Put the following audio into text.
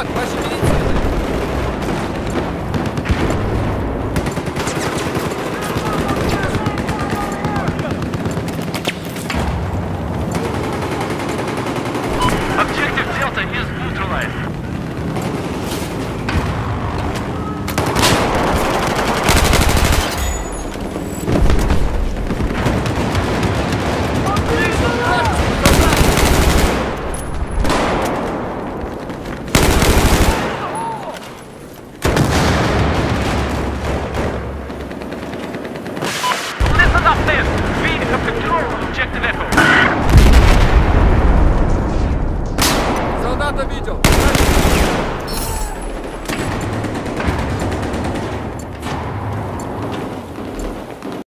Вот, ваше величество. Stop them! We have control Objective Echo.